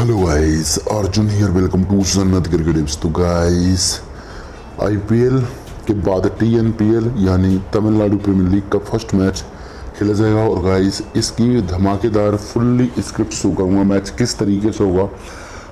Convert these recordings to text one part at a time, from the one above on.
Hello guys Arjun here welcome to Jannat cricket tips तो guys IPL के बाद TNPL यानी तमिलनाडु प्रीमियर लीग का फ़र्स्ट मैच खेला जाएगा। और गाइस इसकी धमाकेदार फुल्ली स्क्रिप्ट शो करूँगा मैच किस तरीके से होगा?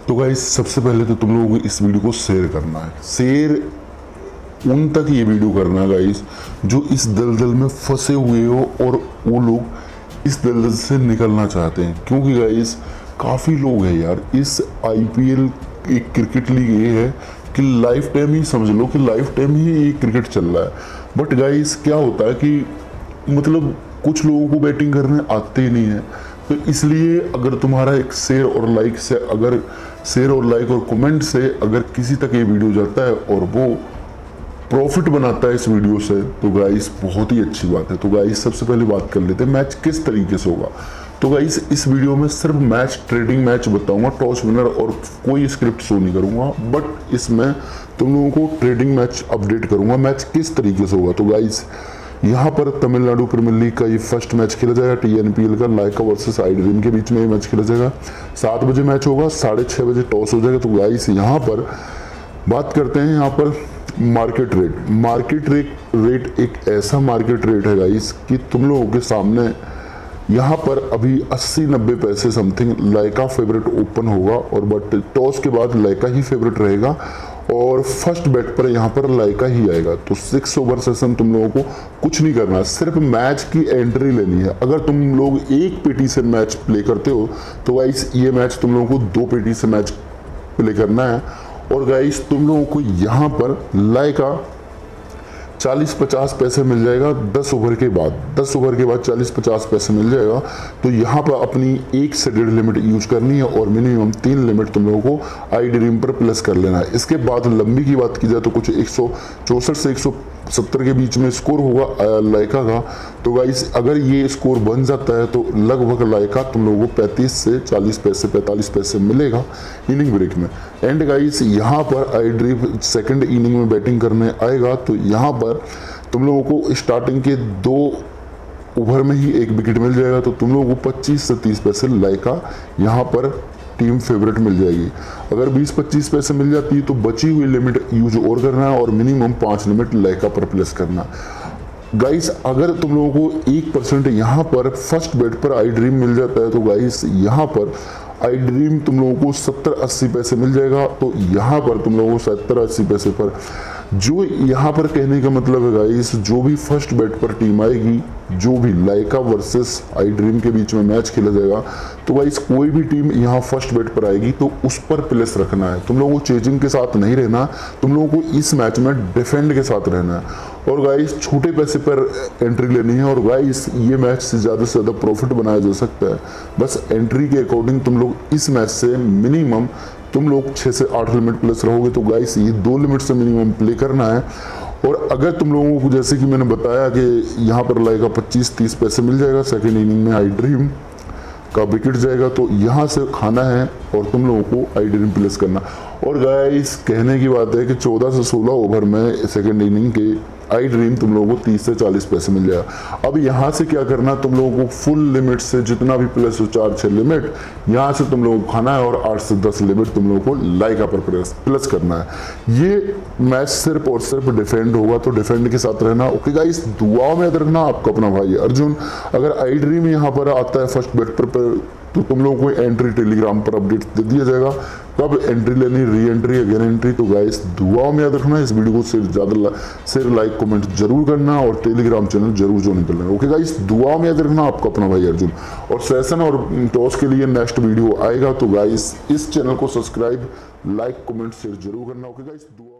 तो गाइस सबसे पहले तो तुम लोगों को इस वीडियो को शेयर करना है। शेयर उन तक ये वीडियो करना है गाइस जो इस दलदल में फंसे हुए हो और वो लोग इस दलदल से निकलना चाहते हैं। क्योंकि गाइस काफ़ी लोग हैं यार। इस आईपीएल एक क्रिकेट लीग ये है कि लाइफ टाइम ही समझ लो कि लाइफ टाइम ही ये क्रिकेट चल रहा है। बट गाइस क्या होता है कि मतलब कुछ लोगों को बैटिंग करने आते ही नहीं है। तो इसलिए अगर तुम्हारा एक शेयर और लाइक से अगर शेयर और लाइक और कमेंट से अगर किसी तक ये वीडियो जाता है और वो प्रॉफिट बनाता है इस वीडियो से तो गाइस बहुत ही अच्छी बात है। तो गाइस सबसे पहले बात कर लेते हैं मैच किस तरीके से होगा? तो गाइस इस वीडियो में सिर्फ़ मैच ट्रेडिंग मैच बताऊँगा टॉस विनर और कोई स्क्रिप्ट शो नहीं करूँगा बट इसमें तुम लोगों को ट्रेडिंग मैच अपडेट करूँगा। मैच किस तरीके से होगा? तो गाइस यहाँ पर तमिलनाडु प्रीमियर लीग का ये फ़र्स्ट मैच खेला जाएगा टीएनपीएल का लाइका वर्सेस आई ड्रीम के बीच में ये मैच खेला जाएगा। सात बजे मैच होगा, साढ़े छः बजे टॉस हो जाएगा। तो गाइस यहाँ पर बात करते हैं यहाँ पर मार्केट रेट मार्केट रेट एक ऐसा मार्केट रेट है गाइस कि तुम लोगों के सामने यहाँ पर अभी 80-90 पैसे समथिंग लाइका फेवरेट ओपन होगा और बट टॉस के बाद लाइका ही फेवरेट रहेगा और फ़र्स्ट बैट पर यहाँ पर लाइका ही आएगा। तो सिक्स ओवर सेशन तुम लोगों को कुछ नहीं करना सिर्फ़ मैच की एंट्री लेनी है। अगर तुम लोग एक पेटी से मैच प्ले करते हो तो वाइस ये मैच तुम लोगों को दो पेटी से मैच प्ले करना है। और गाइस तुम लोगों को यहाँ पर लाइका चालीस पचास पैसे मिल जाएगा, दस ओवर के बाद। दस ओवर के बाद चालीस पचास पैसे मिल जाएगा। तो यहाँ पर अपनी एक से डेढ़ लिमिट यूज़ करनी है और मिनिमम तीन लिमिट तुम लोगों को आई ड्रीम पर प्लस कर लेना है। इसके बाद लंबी की बात की जाए तो कुछ एक से एक सौ सत्तर के बीच में स्कोर होगा लाइका का। तो गाइस अगर ये स्कोर बन जाता है तो लगभग लाइका तुम लोगों को 35 से 40 पैसे 45 पैसे मिलेगा इनिंग ब्रेक में। एंड गाइस यहाँ पर आई ड्रीप सेकेंड इनिंग में बैटिंग करने आएगा तो यहाँ पर तुम लोगों को स्टार्टिंग के दो ओवर में ही एक विकेट मिल जाएगा तो तुम लोगों को 25 से 30 पैसे लाइका यहाँ पर टीम फेवरेट मिल जाएगी। अगर 20-25 पैसे मिल जाती है तो बची हुई लिमिट यूज़ और करना और मिनिमम पाँच लिमिट लाइका पर प्लेस करना। गाइस अगर तुम लोगों को एक परसेंट यहाँ पर फ़र्स्ट बेड पर आई ड्रीम मिल जाता है तो गाइस यहाँ पर आई ड्रीम तुम लोगों को सत्तर अस्सी पैसे मिल जाएगा। तो यहाँ पर तुम लोगों को सत्तर अस्सी पैसे पर जो यहाँ पर कहने का मतलब है गाइस जो भी फ़र्स्ट बेट पर टीम आएगी, जो भी लाइका वर्सेस आई ड्रीम के बीच में मैच खेला जाएगा तो गाइस कोई भी टीम यहाँ फ़र्स्ट बेट पर आएगी तो उस पर प्लेस रखना है। तुम लोगों को चेजिंग के साथ नहीं रहना, तुम लोगों को इस मैच में डिफेंड के साथ रहना है। और गाइस छोटे पैसे पर एंट्री लेनी है, और गाइस ये मैच से ज़्यादा से ज़्यादा प्रॉफिट बनाया जा सकता है। बस एंट्री के अकॉर्डिंग तुम लोग इस मैच से मिनिमम तुम लोग छः से आठ लिमिट प्लस रहोगे तो गाइस ये दो लिमिट से मिनिमम प्ले करना है। और अगर तुम लोगों को जैसे कि मैंने बताया कि यहाँ पर लाएगा 25-30 पैसे मिल जाएगा सेकेंड इनिंग में आई ड्रीम का विकेट जाएगा तो यहाँ से खाना है और तुम लोगों को आई ड्रीम प्लेस करना। और गाइस कहने की बात है कि 14 से 16 ओवर में सेकेंड इनिंग के आई ड्रीम तुम लोगों को 30 से 40 पैसे मिल जाएगा। अब यहाँ से क्या करना तुम लोगों को फुल लिमिट से जितना भी प्लस चार छः लिमिट यहाँ से तुम लोगों को खाना है और आठ से दस लिमिट तुम लोगों को लाइक पर प्लस करना है। ये मैच सिर्फ़ और सिर्फ़ डिफेंड होगा तो डिफेंड के साथ रहना। ओके गाइस दुआओं में याद रखना, आपका अपना भाई अर्जुन, अगर आई ड्रीम यहाँ पर आता है फ़र्स्ट बेट पर तो तुम लोगों को एंट्री टेलीग्राम पर अपडेट दे दिया जाएगा। कब एंट्री लेनी री एंट्री अगेन एंट्री तो गाइस दुआओं में याद रखना, इस वीडियो को शेयर ज़्यादा शेयर लाइक कमेंट ज़रूर करना और टेलीग्राम चैनल ज़रूर ज्वाइन कर लेना ओके गाइस दुआओं में याद रखना आपका अपना भाई अर्जुन। और सेशन और टॉस के लिए नेक्स्ट वीडियो आएगा तो गाइस इस चैनल को सब्सक्राइब लाइक कमेंट शेयर ज़रूर करना। ओके गाइस दुआ